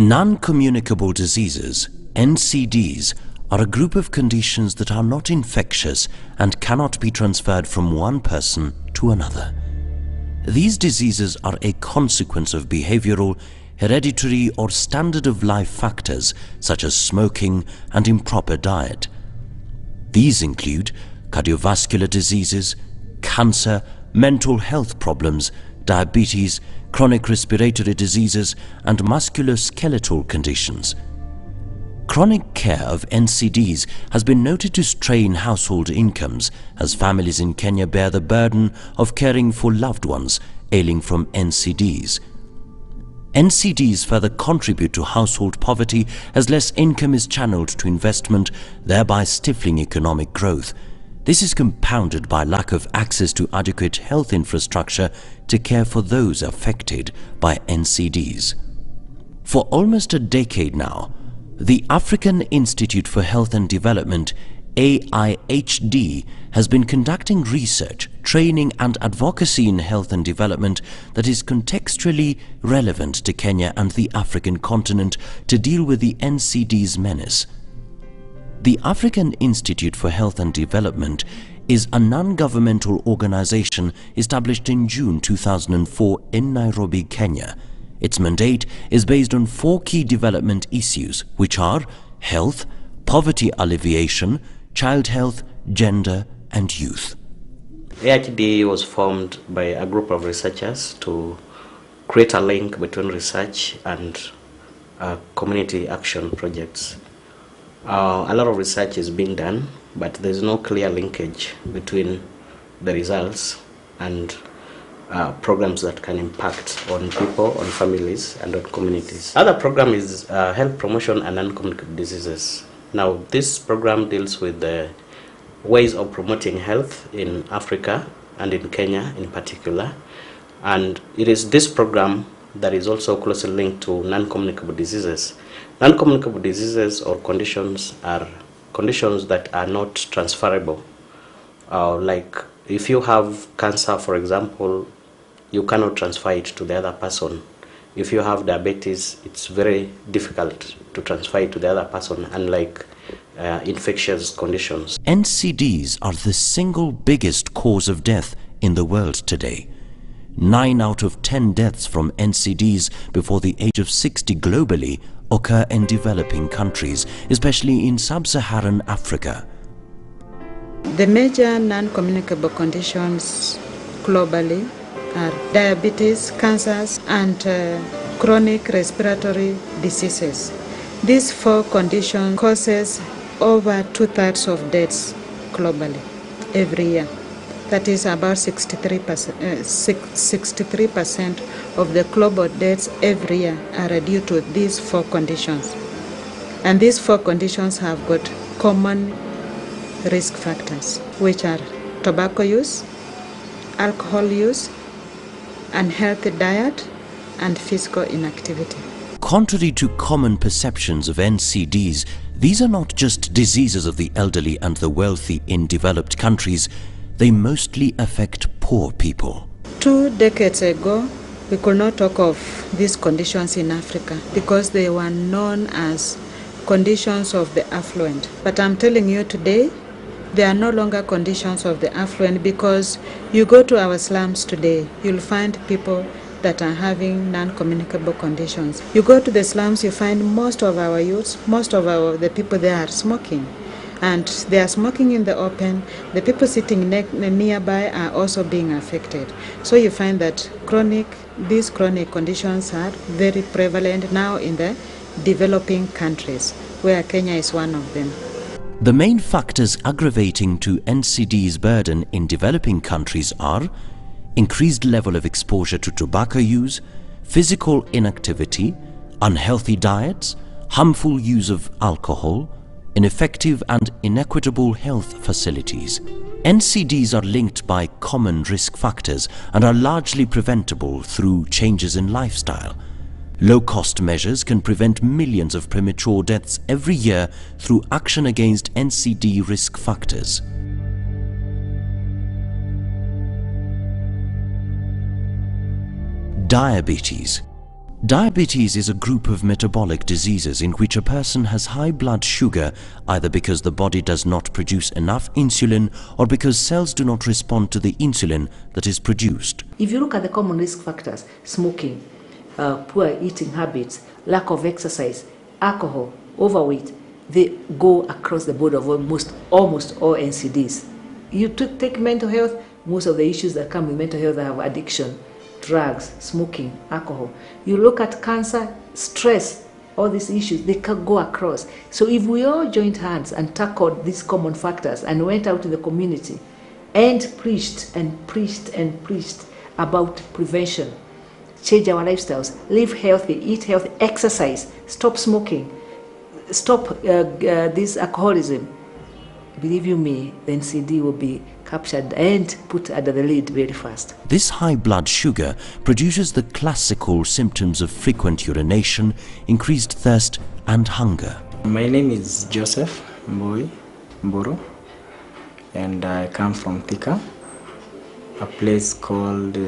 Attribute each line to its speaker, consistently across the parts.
Speaker 1: Non-communicable diseases, NCDs, are a group of conditions that are not infectious and cannot be transferred from one person to another. These diseases are a consequence of behavioral, hereditary or standard of life factors such as smoking and improper diet. These include cardiovascular diseases, cancer, mental health problems, diabetes, chronic respiratory diseases and musculoskeletal conditions. Chronic care of NCDs has been noted to strain household incomes as families in Kenya bear the burden of caring for loved ones ailing from NCDs. NCDs further contribute to household poverty as less income is channeled to investment, thereby stifling economic growth. This is compounded by lack of access to adequate health infrastructure to care for those affected by NCDs. For almost a decade now, the African Institute for Health and Development AIHD has been conducting research, training and advocacy in health and development that is contextually relevant to Kenya and the African continent to deal with the NCD's menace. The African Institute for Health and Development is a non-governmental organization established in June 2004 in Nairobi, Kenya. Its mandate is based on four key development issues, which are health, poverty alleviation, child health, gender and youth.
Speaker 2: AHD was formed by a group of researchers to create a link between research and uh, community action projects. Uh, a lot of research is being done, but there's no clear linkage between the results and uh, programs that can impact on people, on families, and on communities. Other program is uh, health promotion and non-communicable diseases. Now, this program deals with the ways of promoting health in Africa and in Kenya in particular, and it is this program that is also closely linked to non-communicable diseases. Non-communicable diseases or conditions are conditions that are not transferable. Uh, like if you have cancer, for example, you cannot transfer it to the other person. If you have diabetes, it's very difficult to transfer it to the other person, unlike uh, infectious conditions.
Speaker 1: NCDs are the single biggest cause of death in the world today. 9 out of 10 deaths from NCDs before the age of 60 globally occur in developing countries, especially in sub-Saharan Africa.
Speaker 3: The major non-communicable conditions globally are diabetes, cancers, and uh, chronic respiratory diseases. These four conditions causes over two-thirds of deaths globally every year. That is about 63%, uh, 63% of the global deaths every year are due to these four conditions. And these four conditions have got common risk factors, which are tobacco use, alcohol use, unhealthy diet, and physical inactivity.
Speaker 1: Contrary to common perceptions of NCDs, these are not just diseases of the elderly and the wealthy in developed countries, they mostly affect poor people.
Speaker 3: Two decades ago, we could not talk of these conditions in Africa because they were known as conditions of the affluent. But I'm telling you today, they are no longer conditions of the affluent because you go to our slums today, you'll find people that are having non-communicable conditions. You go to the slums, you find most of our youths, most of our the people there are smoking and they are smoking in the open. The people sitting ne- nearby are also being affected. So you find that chronic, these chronic conditions are very prevalent now in the developing countries, where Kenya is one of them.
Speaker 1: The main factors aggravating to NCD's burden in developing countries are increased level of exposure to tobacco use, physical inactivity, unhealthy diets, harmful use of alcohol, ineffective and inequitable health facilities. NCDs are linked by common risk factors and are largely preventable through changes in lifestyle. Low-cost measures can prevent millions of premature deaths every year through action against NCD risk factors. Diabetes Diabetes is a group of metabolic diseases in which a person has high blood sugar either because the body does not produce enough insulin or because cells do not respond to the insulin that is produced.
Speaker 4: If you look at the common risk factors, smoking, uh, poor eating habits, lack of exercise, alcohol, overweight, they go across the board of almost, almost all NCDs. You take mental health, most of the issues that come with mental health have addiction, drugs, smoking, alcohol. You look at cancer, stress, all these issues, they can go across. So if we all joined hands and tackled these common factors and went out in the community and preached and preached and preached about prevention, change our lifestyles, live healthy, eat healthy, exercise, stop smoking, stop uh, uh, this alcoholism, believe you me, the NCD will be captured and put under the lid very fast.
Speaker 1: This high blood sugar produces the classical symptoms of frequent urination, increased thirst and hunger.
Speaker 5: My name is Joseph Mboi Mburu and I come from Thika, a place called uh,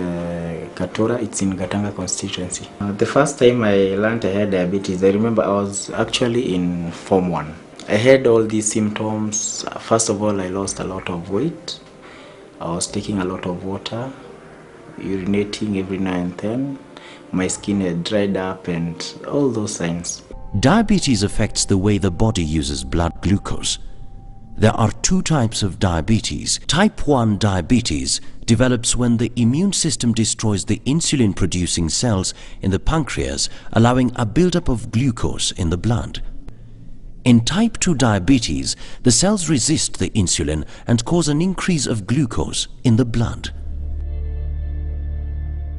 Speaker 5: Katura. It's in Gatanga constituency. Uh, the first time I learned I had diabetes, I remember I was actually in Form 1. I had all these symptoms. First of all, I lost a lot of weight. I was taking a lot of water, urinating every now and then. My skin had dried up and all those signs.
Speaker 1: Diabetes affects the way the body uses blood glucose. There are two types of diabetes. Type 1 diabetes develops when the immune system destroys the insulin producing cells in the pancreas, allowing a buildup of glucose in the blood. In type 2 diabetes, the cells resist the insulin and cause an increase of glucose in the blood.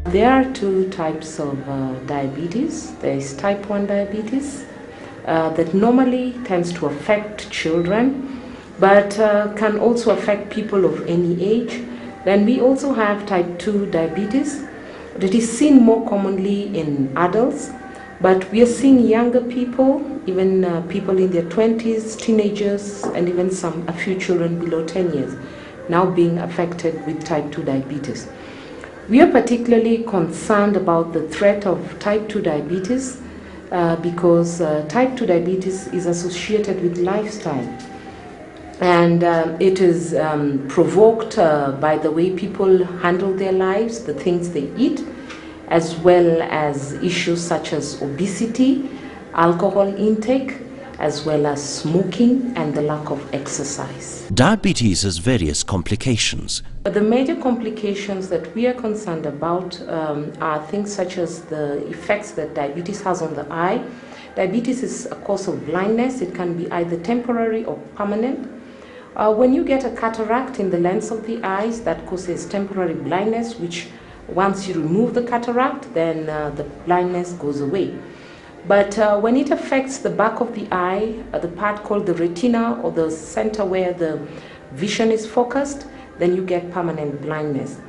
Speaker 4: There are two types of uh, diabetes. There is type 1 diabetes uh, that normally tends to affect children, but uh, can also affect people of any age. Then we also have type 2 diabetes that is seen more commonly in adults, but we are seeing younger people, even uh, people in their 20s, teenagers, and even some a few children below 10 years now being affected with type 2 diabetes. We are particularly concerned about the threat of type 2 diabetes uh, because uh, type 2 diabetes is associated with lifestyle and um, it is um, provoked uh, by the way people handle their lives, the things they eat, as well as issues such as obesity, alcohol intake, as well as smoking and the lack of exercise.
Speaker 1: Diabetes has various complications.
Speaker 4: But the major complications that we are concerned about um, are things such as the effects that diabetes has on the eye. Diabetes is a cause of blindness. It can be either temporary or permanent. Uh, when you get a cataract in the lens of the eyes, that causes temporary blindness, which once you remove the cataract, then uh, the blindness goes away. But uh, when it affects the back of the eye, uh, the part called the retina or the center where the vision is focused, then you get permanent blindness.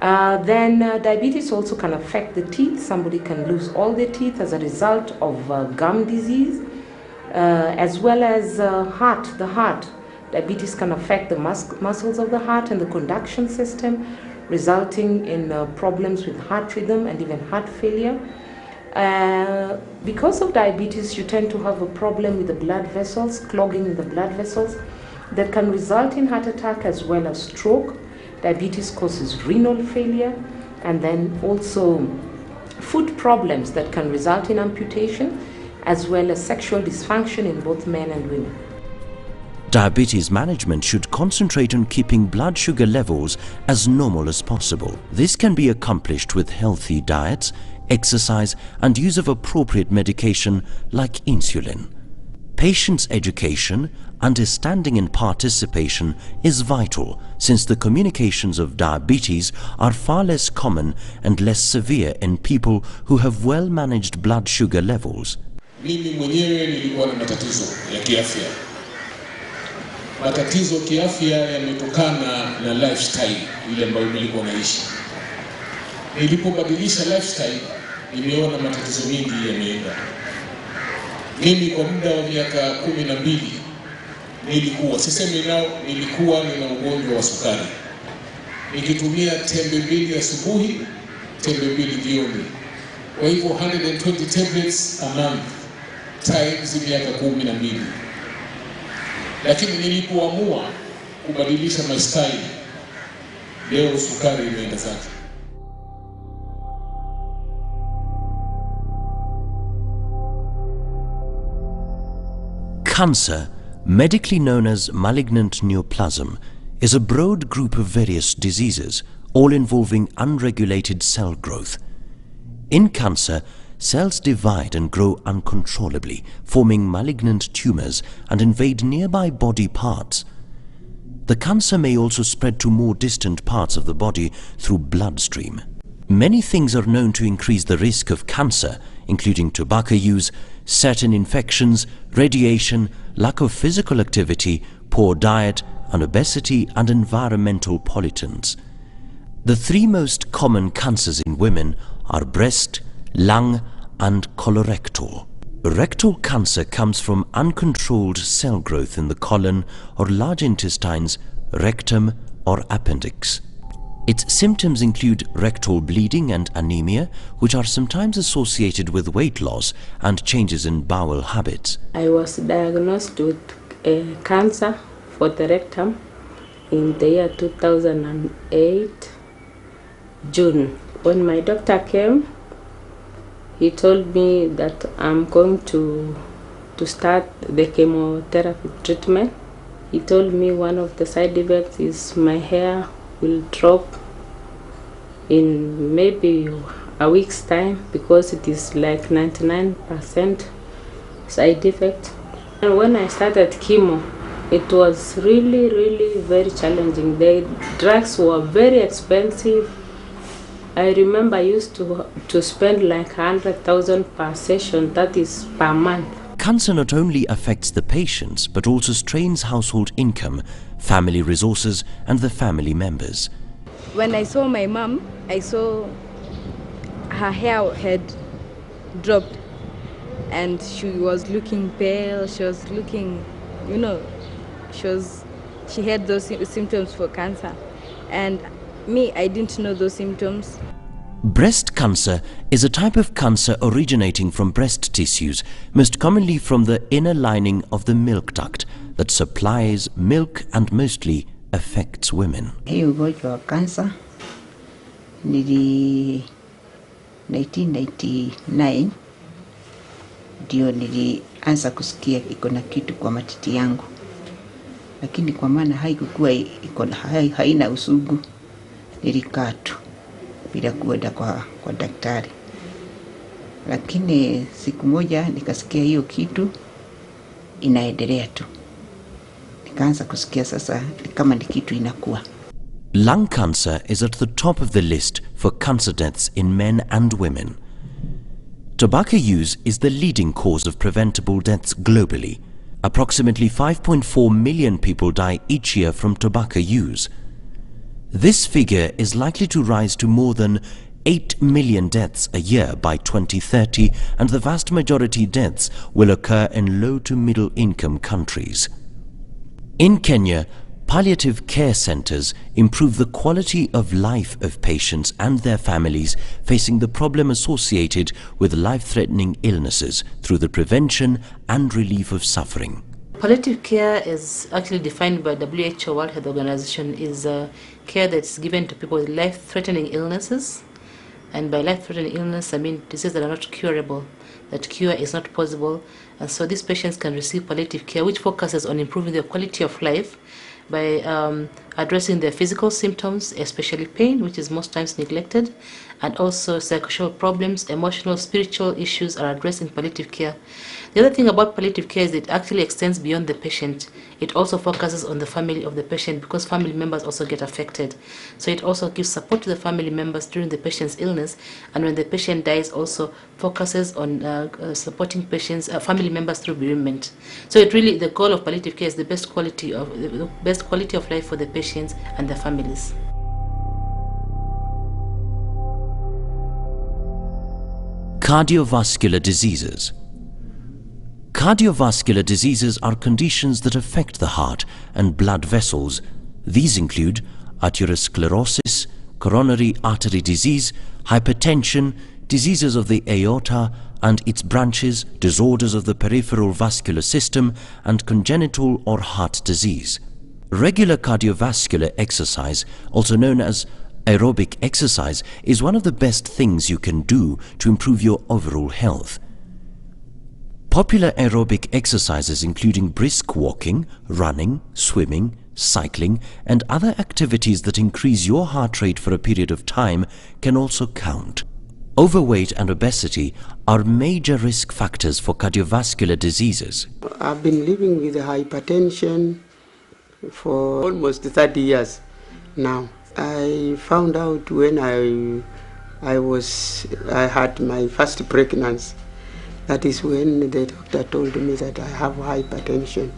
Speaker 4: Uh, then uh, diabetes also can affect the teeth. Somebody can lose all their teeth as a result of uh, gum disease, uh, as well as heart, the heart. Diabetes can affect the mus muscles of the heart and the conduction system, resulting in problems with heart rhythm and even heart failure. Uh, because of diabetes, you tend to have a problem with the blood vessels, clogging in the blood vessels, that can result in heart attack as well as stroke. Diabetes causes renal failure, and then also food problems that can result in amputation, as well as sexual dysfunction in both men and women.
Speaker 1: Diabetes management should concentrate on keeping blood sugar levels as normal as possible. This can be accomplished with healthy diets, exercise and use of appropriate medication like insulin. Patients' education, understanding and participation is vital since the communications of diabetes are far less common and less severe in people who have well-managed blood sugar levels.
Speaker 6: Mimi mwenyewe nilikuwa na matatizo ya kiafya. Matatizo kiafya yametokana na lifestyle ile ambayo nilikuwa naishi. Nilipobadilisha lifestyle, nimeona matatizo mengi yameenda. Mimi kwa muda wa miaka kumi na mbili nilikuwa sisemi nao, nilikuwa nina ugonjwa wa sukari, nikitumia tembe mbili asubuhi, tembe mbili jioni. Kwa hivyo 120 tablets a month times miaka kumi na mbili, lakini nilipoamua kubadilisha leo sukari imeenda zake.
Speaker 1: Cancer, medically known as malignant neoplasm, is a broad group of various diseases, all involving unregulated cell growth. In cancer, cells divide and grow uncontrollably, forming malignant tumors and invade nearby body parts. The cancer may also spread to more distant parts of the body through bloodstream. Many things are known to increase the risk of cancer, including tobacco use, certain infections, radiation, lack of physical activity, poor diet, and obesity and environmental pollutants. The three most common cancers in women are breast, lung, and colorectal. Rectal cancer comes from uncontrolled cell growth in the colon or large intestines, rectum, or appendix. Its symptoms include rectal bleeding and anemia, which are sometimes associated with weight loss and changes in bowel habits.
Speaker 7: I was diagnosed with uh, cancer for the rectum in the year 2008, June. When my doctor came, he told me that I'm going to to start the chemotherapy treatment. He told me one of the side effects is my hair will drop in maybe a week's time because it is like 99% side effect. And when I started chemo, it was really, really very challenging. The drugs were very expensive. I remember I used to to spend like hundred thousand per session. That is per month.
Speaker 1: Cancer not only affects the patients but also strains household income, family resources, and the family members.
Speaker 8: When I saw my mom, I saw her hair had dropped and she was looking pale. She was looking, you know, she was she had those symptoms for cancer. And me, I didn't know those symptoms.
Speaker 1: Breast cancer is a type of cancer originating from breast tissues, most commonly from the inner lining of the milk duct that supplies milk and mostly affects women.
Speaker 9: Hii ugonjwa wa kansa nili 1999 ndio nilianza kusikia iko na kitu kwa matiti yangu, lakini kwa maana haikukuwa iko na hai- haina usugu, nilikaa tu bila kuenda kwa, kwa daktari. Lakini siku moja nikasikia hiyo kitu inaendelea tu, nikaanza kusikia sasa kama ni kitu inakuwa
Speaker 1: Lung cancer is at the top of the list for cancer deaths in men and women. Tobacco use is the leading cause of preventable deaths globally. Approximately 5.4 million people die each year from tobacco use. This figure is likely to rise to more than 8 million deaths a year by 2030 and the vast majority deaths will occur in low to middle income countries. In Kenya, palliative care centers improve the quality of life of patients and their families facing the problem associated with life-threatening illnesses through the prevention and relief of suffering.
Speaker 10: Palliative care is actually defined by WHO World Health Organization is uh, care that's given to people with life-threatening illnesses. And by life-threatening illness, I mean diseases that are not curable, that cure is not possible. And so these patients can receive palliative care, which focuses on improving their quality of life by um, addressing their physical symptoms, especially pain, which is most times neglected, and also psychosocial problems, emotional, spiritual issues are addressed in palliative care. The other thing about palliative care is it actually extends beyond the patient. It also focuses on the family of the patient because family members also get affected. So it also gives support to the family members during the patient's illness, and when the patient dies, also focuses on uh, uh, supporting patients, uh, family members through bereavement. So it really the goal of palliative care is the best quality of the best quality of life for the patients and their families.
Speaker 1: Cardiovascular diseases. Cardiovascular diseases are conditions that affect the heart and blood vessels. These include atherosclerosis, coronary artery disease, hypertension, diseases of the aorta and its branches, disorders of the peripheral vascular system, and congenital or heart disease. Regular cardiovascular exercise, also known as aerobic exercise, is one of the best things you can do to improve your overall health. Popular aerobic exercises including brisk walking, running, swimming, cycling and other activities that increase your heart rate for a period of time can also count. Overweight and obesity are major risk factors for cardiovascular diseases.
Speaker 11: I've been living with hypertension for almost 30 years now. I found out when I I was I had my first pregnancy. That is when the doctor told me that I have hypertension.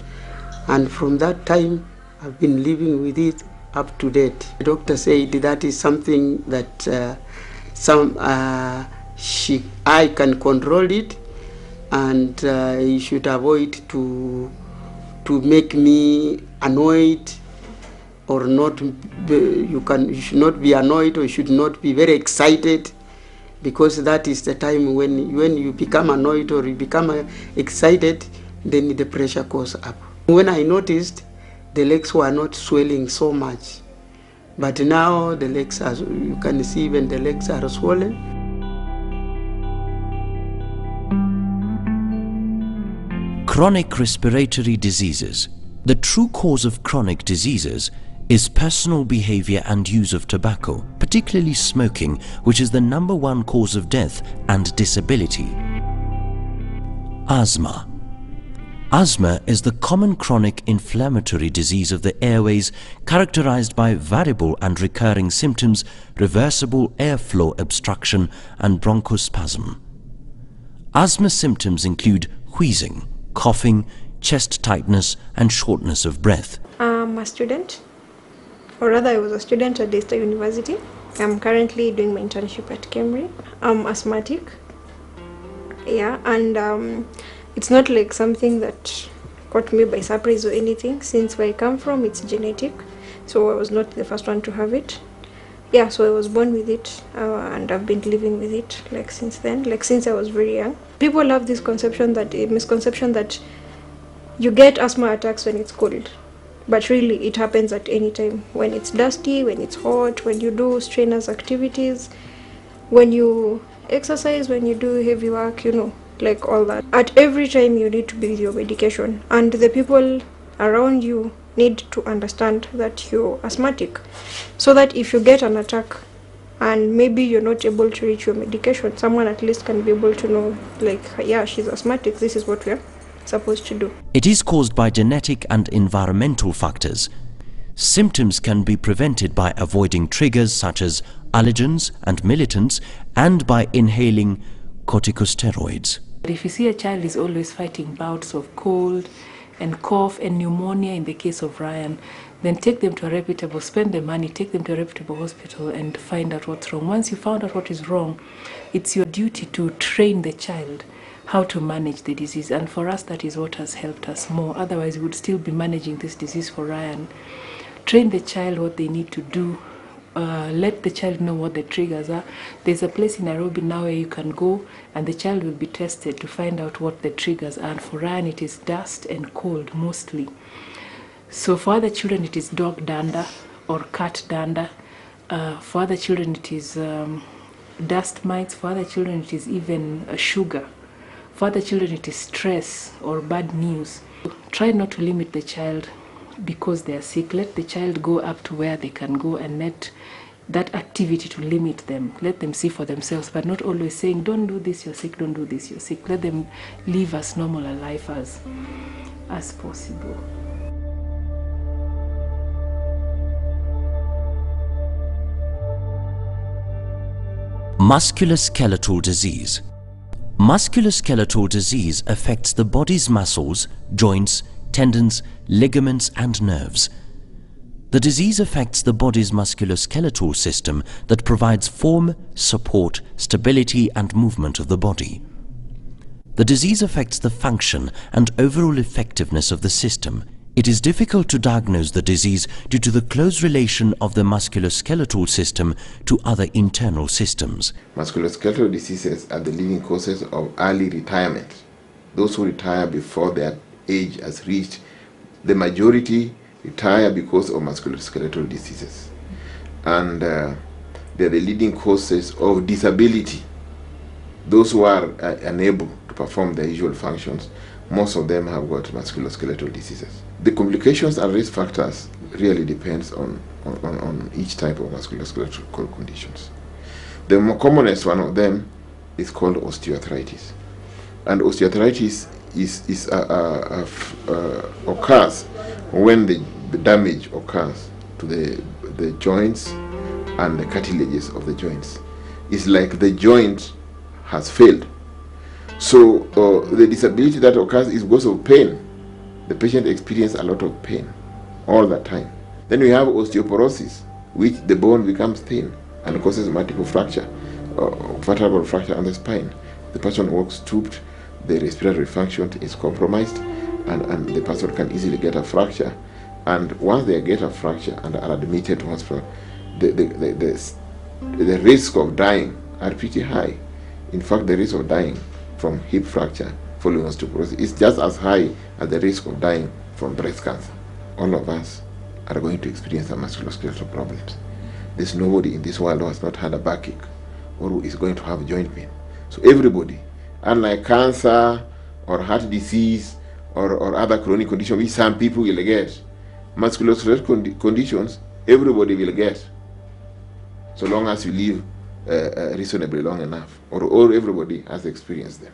Speaker 11: And from that time I've been living with it up to date. The doctor said that is something that uh, some uh, she I can control it, and uh, you should avoid to to make me annoyed or not. You can you should not be annoyed or you should not be very excited because that is the time when when you become annoyed or you become uh, excited then the pressure goes up when i noticed the legs were not swelling so much but now the legs are you can see even the legs are swollen
Speaker 1: Chronic respiratory diseases. The true cause of chronic diseases is personal behavior and use of tobacco, particularly smoking, which is the number one cause of death and disability. Asthma. Asthma is the common chronic inflammatory disease of the airways characterized by variable and recurring symptoms, reversible airflow obstruction and bronchospasm. Asthma symptoms include wheezing, coughing, chest tightness and shortness of breath.
Speaker 12: Um, I'm a student, or rather I was a student at Daystar University. I'm currently doing my internship at Cambridge. I'm asthmatic. Yeah, and um, it's not like something that caught me by surprise or anything. Since where I come from, it's genetic, so I was not the first one to have it. Yeah, so I was born with it, uh, and I've been living with it like since then, like since I was very young. People have this conception that misconception that you get asthma attacks when it's cold but really it happens at any time. When it's dusty when it's hot when you do strenuous activities when you exercise when you do heavy work you know like all that. At every time you need to be with your medication. And the people around you need to understand that you're asthmatic. So that if you get an attack and maybe you're not able to reach your medication someone at least can be able to know like yeah she's asthmatic this is what we're supposed to do
Speaker 1: It is caused by genetic and environmental factors. Symptoms can be prevented by avoiding triggers such as allergens and militants and by inhaling corticosteroids.
Speaker 13: If you see a child is always fighting bouts of cold and cough and pneumonia in the case of Ryan, then take them to a reputable, spend the money, take them to a reputable hospital and find out what's wrong. Once you found out what is wrong, it's your duty to train the child how to manage the disease. And for us, that is what has helped us more. Otherwise, we would still be managing this disease for Ryan. Train the child what they need to do. Uh, let the child know what the triggers are. There's a place in Nairobi now where you can go and the child will be tested to find out what the triggers are. And for Ryan, it is dust and cold mostly. So for other children, it is dog dander or cat dander. Uh, for other children, it is um, dust mites. For other children, it is even uh, sugar. For other children, it is stress or bad news. Try not to limit the child because they are sick. Let the child go up to where they can go and let that activity to limit them. Let them see for themselves, but not always saying, don't do this, you're sick, don't do this, you're sick. Let them live as normal a life as, as possible.
Speaker 1: Musculoskeletal disease. Musculoskeletal disease affects the body's muscles, joints, tendons, ligaments and nerves. The disease affects the body's musculoskeletal system that provides form, support, stability and movement of the body. The disease affects the function and overall effectiveness of the system. It is difficult to diagnose the disease due to the close relation of the musculoskeletal system to other internal systems.
Speaker 14: Musculoskeletal diseases are the leading causes of early retirement. Those who retire before their age has reached, the majority retire because of musculoskeletal diseases. And uh, they're the leading causes of disability. Those who are uh, unable to perform their usual functions, most of them have got musculoskeletal diseases. The complications and risk factors really depends on, on, on each type of musculoskeletal conditions. The more commonest one of them is called osteoarthritis. And osteoarthritis is, is a, occurs when the, the damage occurs to the, the joints and the cartilages of the joints. It's like the joint has failed. So uh, the disability that occurs is because of pain. The patient experiences a lot of pain all the time. Then we have osteoporosis, which the bone becomes thin and causes multiple fracture, uh, vertebral fracture on the spine. The person walks stooped, the respiratory function is compromised, and, and the person can easily get a fracture. And once they get a fracture and are admitted to hospital, the, the, the, the, the risk of dying are pretty high. In fact, the risk of dying from hip fracture osteoporosis is just as high as the risk of dying from breast cancer. All of us are going to experience some musculoskeletal problems. There's nobody in this world who has not had a backache or who is going to have joint pain. So everybody, unlike cancer or heart disease or, or other chronic conditions which some people will get, musculoskeletal condi conditions everybody will get so long as you live uh, uh, reasonably long enough or, or everybody has experienced them.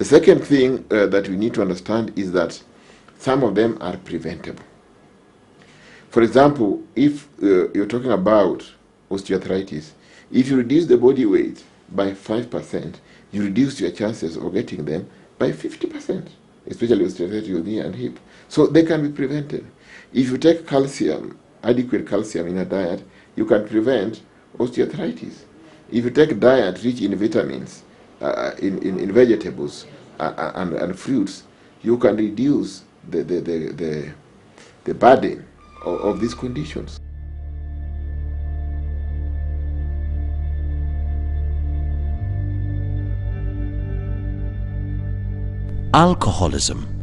Speaker 14: The second thing uh, that we need to understand is that some of them are preventable. For example, if uh, you're talking about osteoarthritis, if you reduce the body weight by 5%, you reduce your chances of getting them by 50%, especially osteoarthritis of knee and hip. So they can be prevented. If you take calcium, adequate calcium in a diet, you can prevent osteoarthritis. If you take a diet rich in vitamins, uh, in, in, in, vegetables uh, and, and fruits, you can reduce the, the, the, the, the burden of, of these conditions.
Speaker 1: Alcoholism.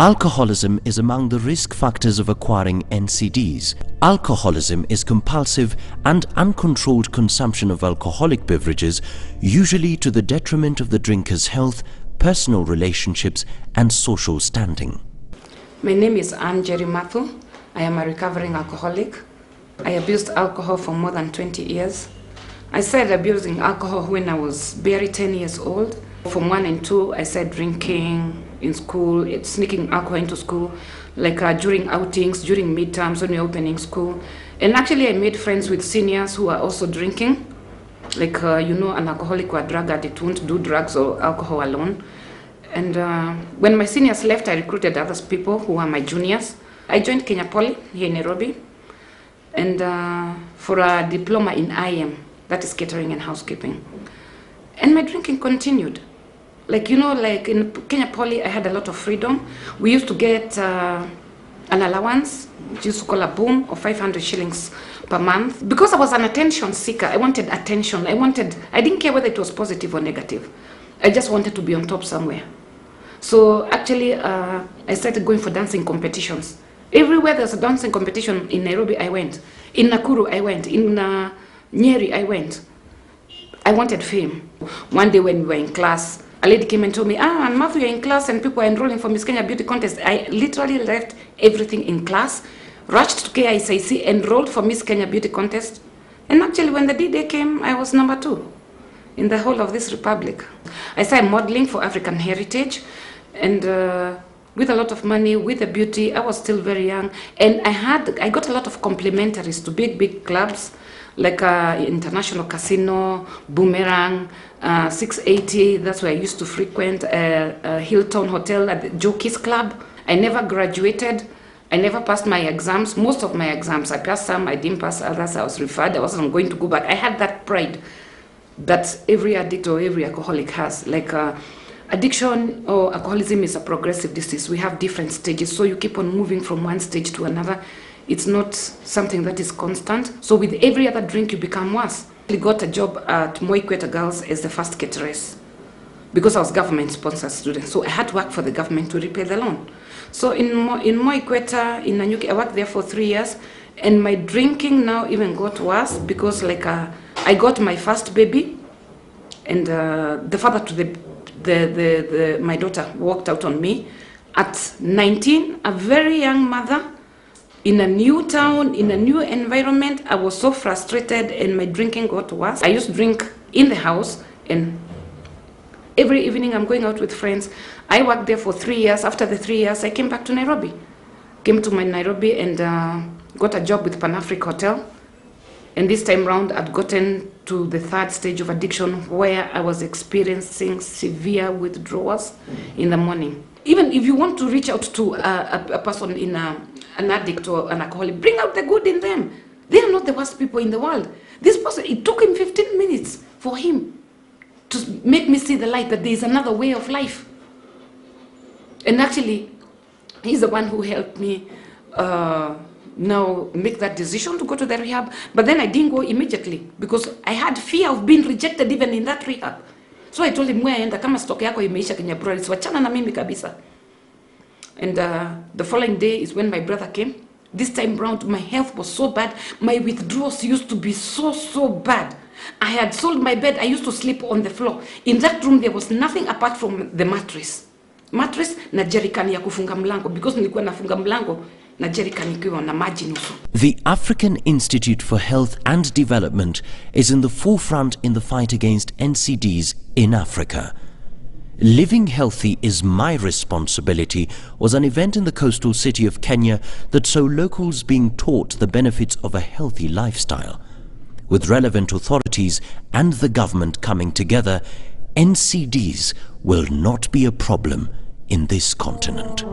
Speaker 1: Alcoholism is among the risk factors of acquiring NCDs. Alcoholism is compulsive and uncontrolled consumption of alcoholic beverages, usually to the detriment of the drinker's health, personal relationships and social standing.
Speaker 15: My name is Anne Jerry Mathu. I am a recovering alcoholic. I abused alcohol for more than 20 years. I started abusing alcohol when I was barely 10 years old. From one and two, I started drinking in school, it's sneaking alcohol into school, like uh, during outings, during midterms when we're opening school. And actually, I made friends with seniors who are also drinking. Like, uh, you know, an alcoholic or a drug addict won't do drugs or alcohol alone. And uh, when my seniors left, I recruited other people who are my juniors. I joined Kenya Poly here in Nairobi and uh, for a diploma in IM, that is catering and housekeeping. And my drinking continued like you know like in kenya poly i had a lot of freedom. We used to get uh, an allowance which used to call a boom of 500 shillings per month. Because i was an attention seeker i wanted attention. I wanted i didn't care whether it was positive or negative. I just wanted to be on top somewhere. So actually uh, i started going for dancing competitions. Everywhere there's a dancing competition in nairobi i went. In nakuru i went. In uh, nyeri i went. I wanted fame. One day when we were in class a lady came and told me, ah, Anne Mathu, you're in class and people are enrolling for Miss Kenya Beauty Contest. I literally left everything in class, rushed to KICC, enrolled for Miss Kenya Beauty Contest. And actually, when the D-Day came, I was number two in the whole of this republic. I started modeling for African Heritage and uh, with a lot of money, with a beauty, I was still very young. And I had, I got a lot of complimentaries to big, big clubs like uh, International Casino, Boomerang, uh, 680, that's where I used to frequent, uh, uh, Hilton Hotel at the Jockeys Club. I never graduated. I never passed my exams. Most of my exams, I passed some, I didn't pass others, I was referred, I wasn't going to go back. I had that pride that every addict or every alcoholic has. Like, uh, addiction or alcoholism is a progressive disease. We have different stages, so you keep on moving from one stage to another. It's not something that is constant. So with every other drink, you become worse. I got a job at Moikweta Girls as the first cateress because I was government sponsored student. So I had to work for the government to repay the loan. So in Mo, in Moikweta in Nanyuki, I worked there for three years, and my drinking now even got worse because like uh, I got my first baby, and uh, the father to the, the, the, the my daughter walked out on me at 19, a very young mother in a new town, in a new environment. I was so frustrated, and my drinking got worse. I used to drink in the house and every evening I'm going out with friends. I worked there for three years. After the three years, I came back to Nairobi. Came to my Nairobi and uh, got a job with Pan Africa Hotel. And this time round, I'd gotten to the third stage of addiction where I was experiencing severe withdrawals in the morning. Even if you want to reach out to a, a, person in a, an addict or an alcoholic, bring out the good in them. They are not the worst people in the world. This person, it took him 15 minutes for him to make me see the light that there is another way of life. And actually, he's the one who helped me uh, now make that decision to go to the rehab. But then I didn't go immediately because I had fear of being rejected even in that rehab. So I told him, where enda kama stock yako imeisha na mimi kabisa. And uh, the following day is when my brother came. This time round, my health was so bad. My withdrawals used to be so, so bad. I had sold my bed. I used to sleep on the floor. In that room, there was nothing apart from the mattress. Mattress na jerikani ya kufunga mlango because nilikuwa nafunga mlango
Speaker 1: The African Institute for Health and Development is in the forefront in the fight against NCDs in Africa. Living Healthy is My Responsibility was an event in the coastal city of Kenya that saw locals being taught the benefits of a healthy lifestyle. With relevant authorities and the government coming together, NCDs will not be a problem in this continent.